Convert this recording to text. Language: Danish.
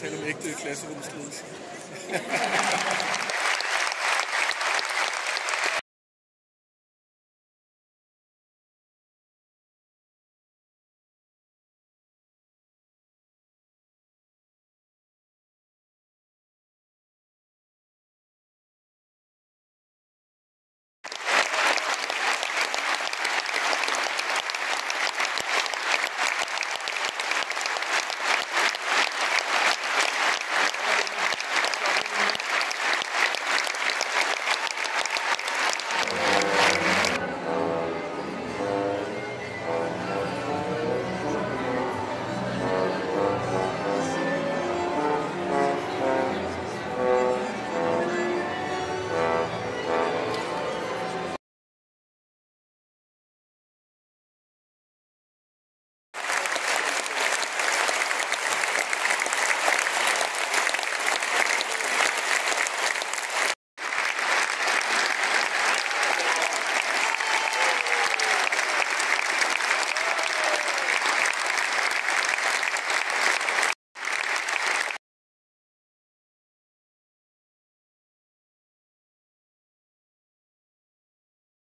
tale om ægte klasserumsledelse.